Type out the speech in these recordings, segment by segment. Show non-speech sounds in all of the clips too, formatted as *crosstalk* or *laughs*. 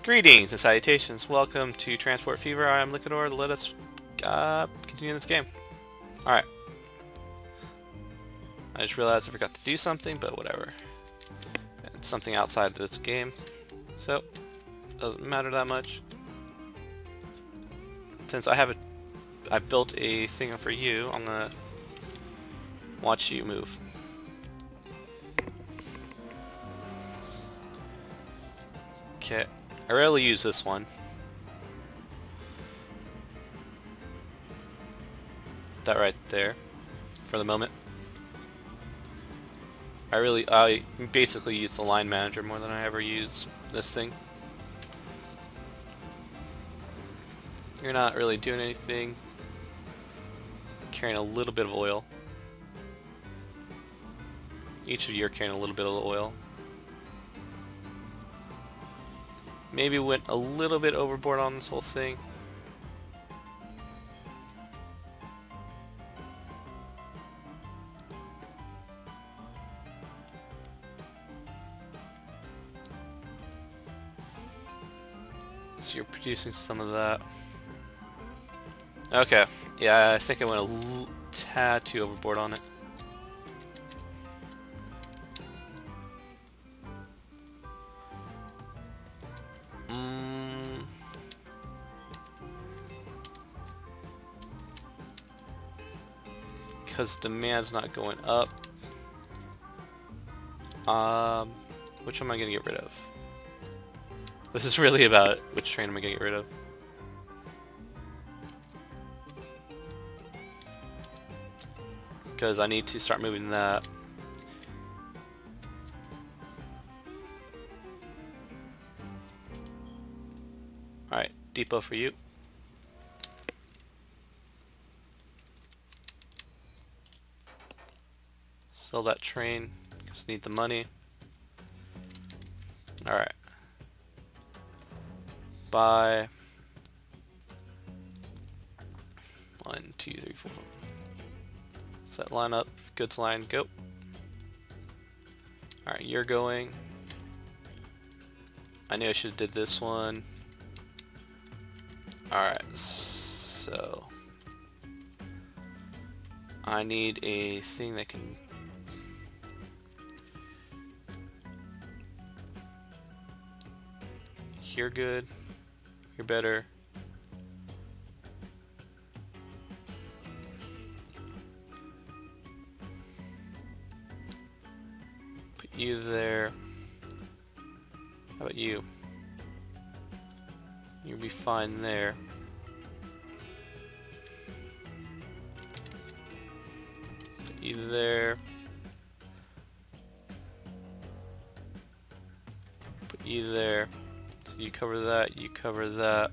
Greetings and salutations. Welcome to Transport Fever. I am Liquidor. Let us uh, continue this game. Alright. I just realized I forgot to do something, but whatever. It's something outside this game. So, doesn't matter that much. Since I have a I built a thing for you, I'm gonna watch you move. Okay. I rarely use this one. That right there. For the moment. I really, I basically use the line manager more than I ever use this thing. You're not really doing anything. Carrying a little bit of oil. Each of you are carrying a little bit of oil. Maybe went a little bit overboard on this whole thing. So you're producing some of that. Okay, yeah, I think I went a tad too overboard on it. Because demand's not going up. Um, which am I going to get rid of? This is really about which train am I going to get rid of. Because I need to start moving that. Alright, depot for you. Sell that train. Just need the money. Alright. Buy. One, two, three, four. Set line up. Goods line, go. Alright, you're going. I knew I should have did this one. Alright, so... I need a thing that can You're good. You're better. Put you there. How about you? You'll be fine there. Put you there. Put you there you cover that, you cover that.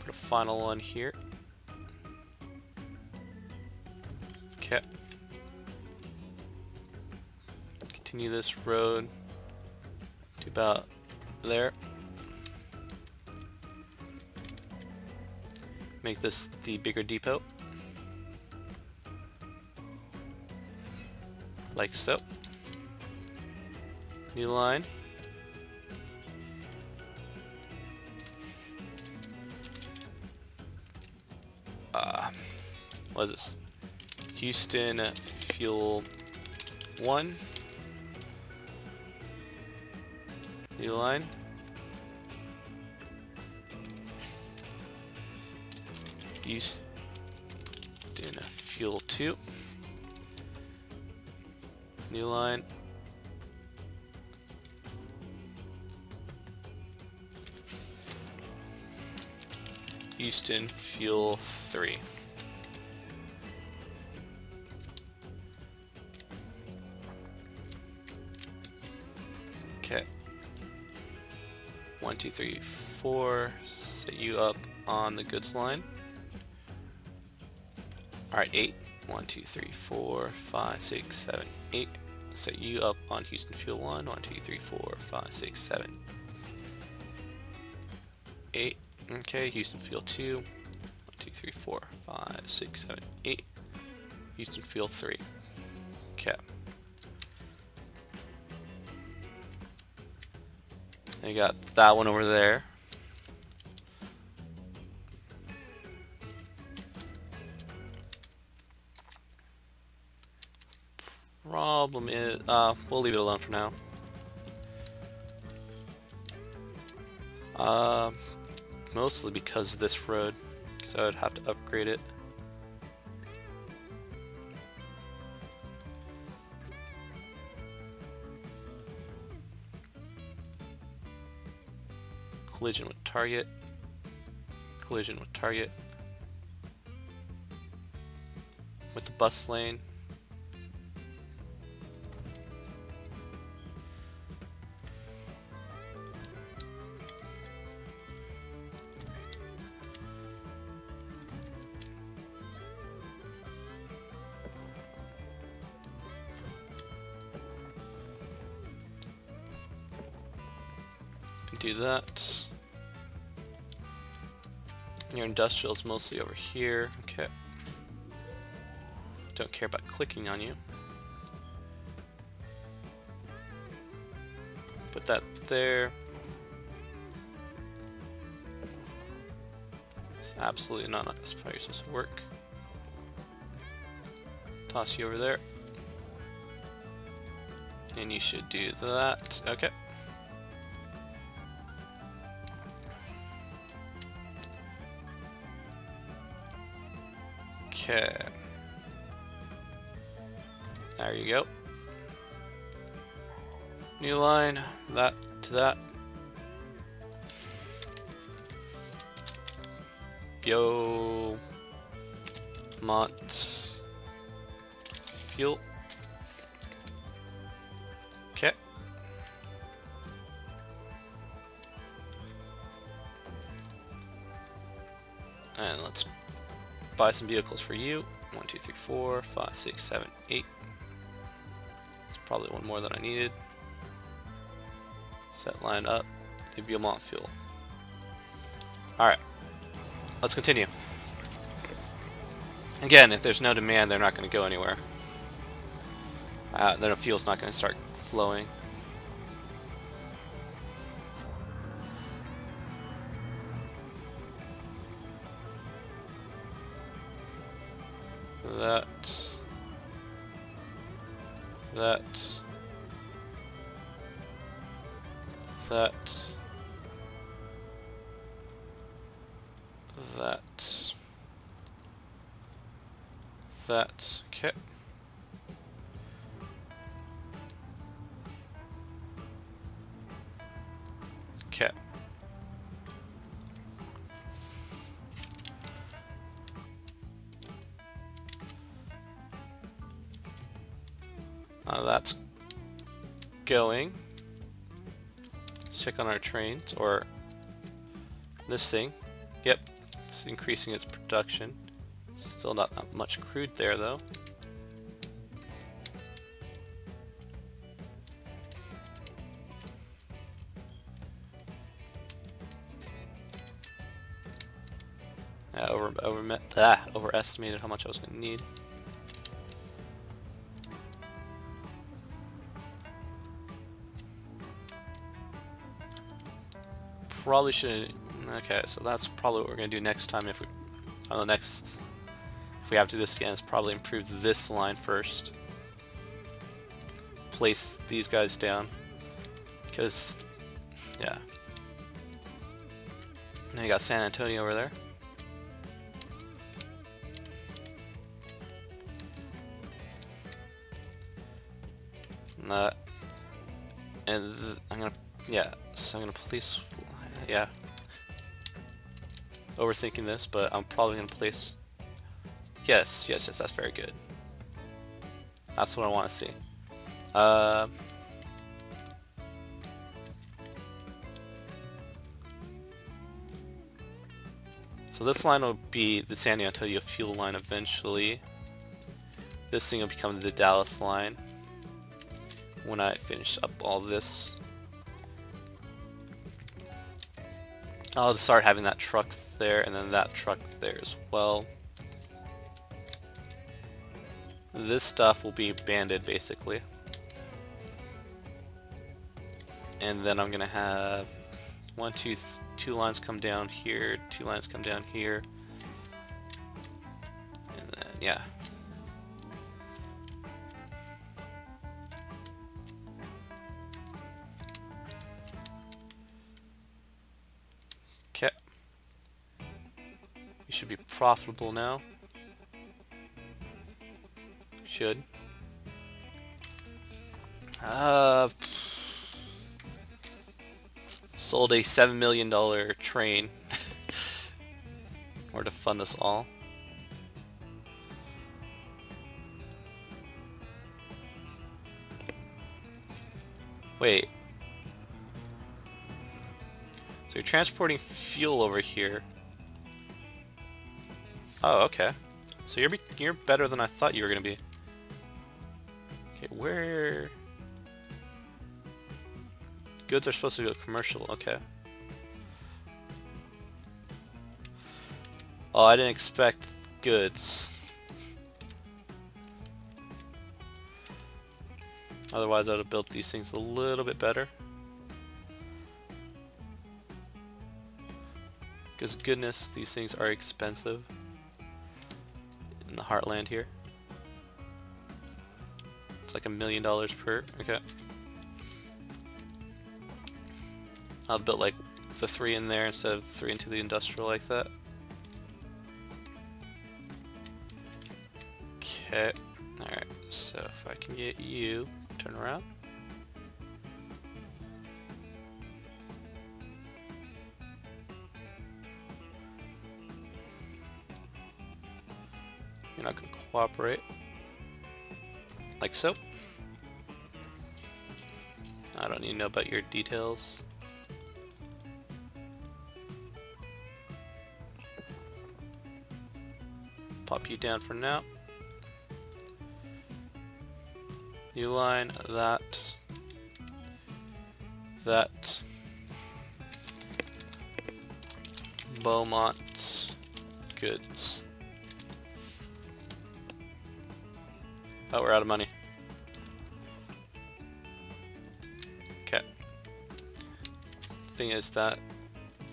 Put a final one here. Okay. Continue this road to about there. Make this the bigger depot. Like so. New line. Uh, what is this? Houston Fuel 1. New line. Houston Fuel 2. New line. Houston Fuel 3. Okay. One, two, three, four. Set you up on the goods line. Alright, eight. One, two, three, four, five, six, seven, eight. Set you up on Houston Fuel 1. One, two, three, four, five, six, seven, eight. Okay, Houston Field 2. One, two, three, four, five, six, seven, eight. Houston Field 3. Okay. You got that one over there. Problem is, uh, we'll leave it alone for now. Uh, mostly because this road, so I'd have to upgrade it. Collision with target. Collision with target. With the bus lane. Do that. Your industrial is mostly over here. Okay. Don't care about clicking on you. Put that there. It's absolutely not this supposed to work. Toss you over there. And you should do that. Okay. Okay. There you go. New line, that to that. Yo. Mont Fuel. Okay. And let's buy some vehicles for you. One, two, three, four, five, six, seven, eight. It's probably one more than I needed. Set line up. The Beaumont fuel. Alright. Let's continue. Again, if there's no demand, they're not going to go anywhere. Uh, then the fuel's not going to start flowing. That, that, that, that, okay. Going. Let's check on our trains, or this thing. Yep, it's increasing its production. Still not that much crude there though. Over, over, ah, overestimated how much I was going to need. Probably should okay so that's probably what we're gonna do next time if we on the next if we have to do this again is probably improve this line first. Place these guys down because yeah. Now you got San Antonio over there. And that and I'm gonna yeah so I'm gonna place yeah. Overthinking this, but I'm probably going to place... Yes, yes, yes, that's very good. That's what I want to see. Uh, so this line will be the San Antonio fuel line eventually. This thing will become the Dallas line when I finish up all this. I'll start having that truck there and then that truck there as well. This stuff will be banded basically. and then I'm gonna have one, two, two lines come down here, two lines come down here, and then yeah. You should be profitable now. Should. Uh, sold a seven million dollar train, *laughs* or to fund this all. Wait. So you're transporting fuel over here. Oh, okay. So you're you're better than I thought you were gonna be. Okay, where? Goods are supposed to go commercial, okay. Oh, I didn't expect goods. Otherwise I would have built these things a little bit better. Because goodness, these things are expensive in the heartland here. It's like a million dollars per, okay. I'll build like the three in there instead of three into the industrial like that. Okay, alright, so if I can get you, turn around. Cooperate. Like so. I don't need to know about your details. Pop you down for now. New line, that, that, Beaumont goods. Oh, we're out of money. Okay. Thing is that...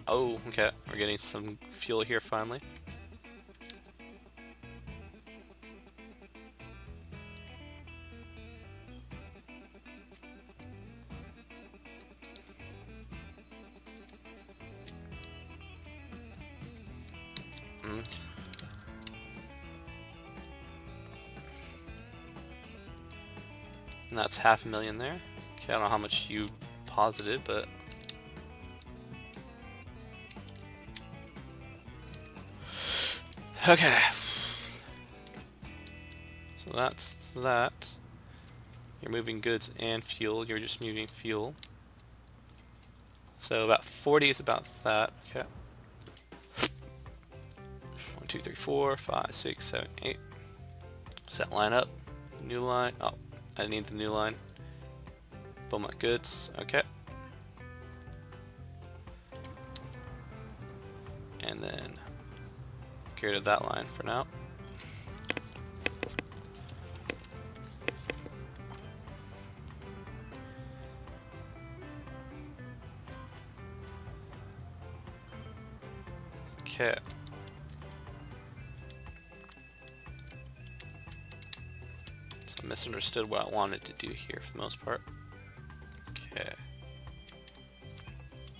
Oh, okay. We're getting some fuel here finally. And that's half a million there. Okay, I don't know how much you posited, but... Okay. So that's that. You're moving goods and fuel. You're just moving fuel. So about 40 is about that. Okay. 1, 2, 3, 4, 5, 6, 7, 8. Set line up. New line. Oh, I need the new line. Beaumont goods. Okay. And then get rid of that line for now. Okay. Misunderstood what I wanted to do here for the most part. Okay.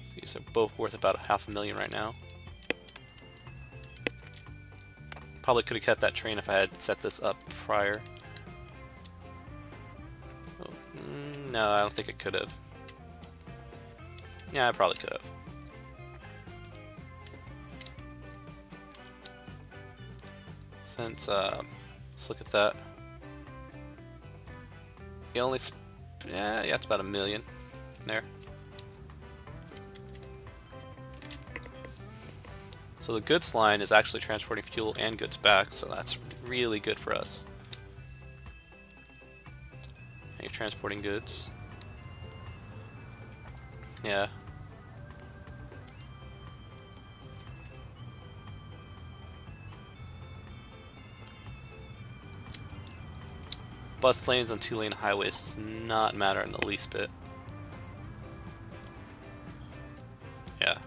So these are both worth about half a million right now. Probably could have kept that train if I had set this up prior. Oh, mm, no, I don't think I could have. Yeah, I probably could have. Since, uh, let's look at that. You only, yeah, yeah, it's about a million there. So the goods line is actually transporting fuel and goods back, so that's really good for us. And you're transporting goods. Yeah. bus lanes on two-lane highways does not matter in the least bit. Yeah.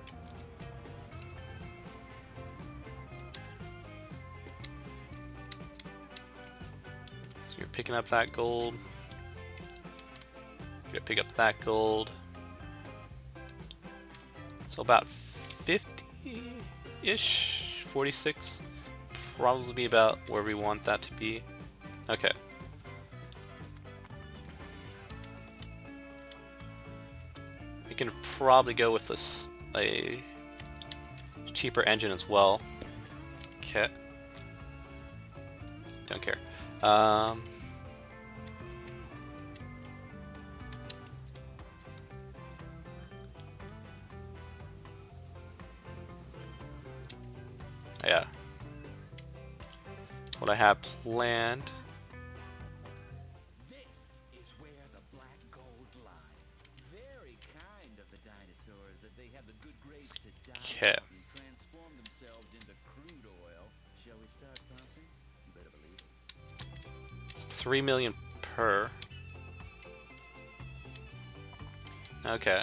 So you're picking up that gold. You're gonna pick up that gold. So about 50-ish, 46, probably about where we want that to be. Okay. Can probably go with this a cheaper engine as well. Okay. Don't care. Um, yeah. What I have planned. 3 million per. Okay.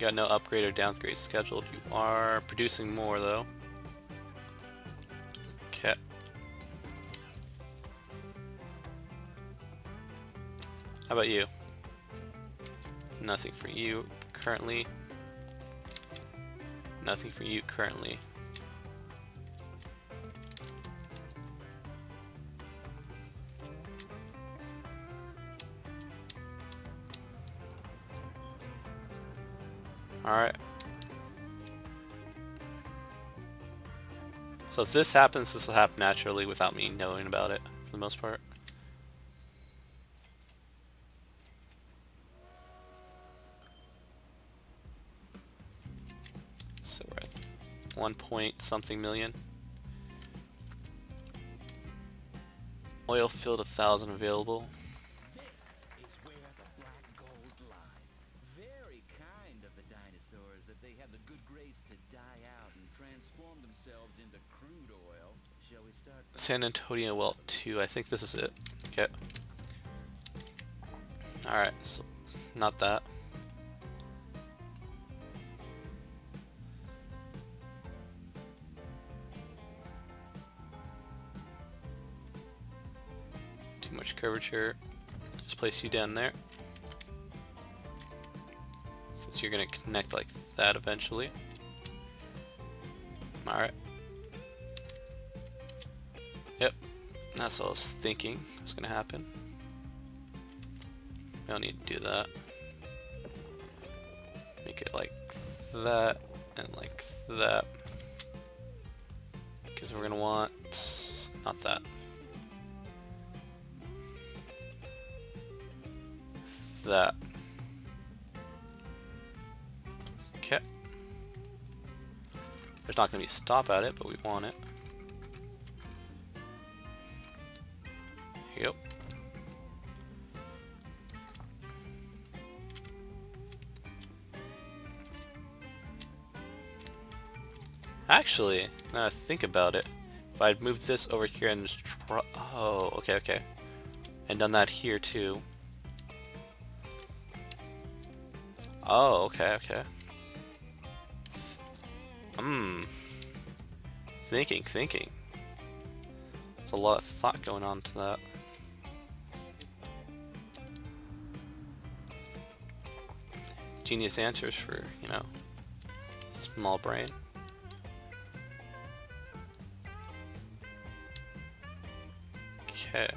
Got no upgrade or downgrade scheduled. You are producing more though. Okay. How about you? Nothing for you currently. Nothing for you currently. Alright. So if this happens, this will happen naturally without me knowing about it, for the most part. One point something million. Oil field a thousand available. San Antonio well 2, I think this is it. Okay. Alright, so not that. Curvature. Just place you down there. Since you're gonna connect like that eventually. Alright. Yep, that's what I was thinking was gonna happen. We don't need to do that. Make it like that and like that. Because we're gonna want not that. That. Okay. There's not gonna be a stop at it, but we want it. Yep. Actually, now I think about it, if I'd moved this over here and just oh, okay, okay, and done that here too. Oh, okay, okay. Hmm. Thinking, thinking. There's a lot of thought going on to that. Genius answers for, you know, small brain. Okay.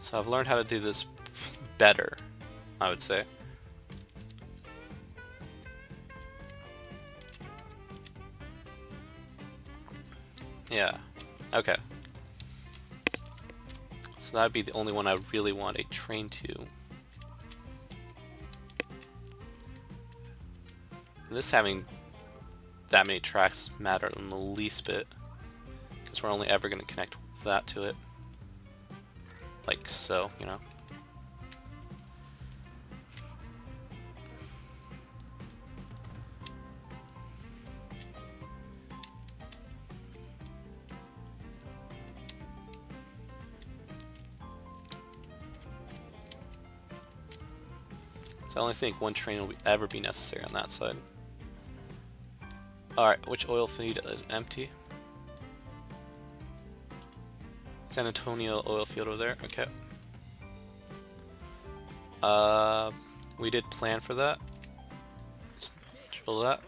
So I've learned how to do this better, I would say. Yeah. Okay. So that'd be the only one I really want a train to. This having that many tracks matter in the least bit. Because we're only ever going to connect that to it. Like so, you know? So I only think one train will ever be necessary on that side. Alright, which oil feed is empty? San Antonio oil field over there, okay. Uh, we did plan for that. Let's drill that.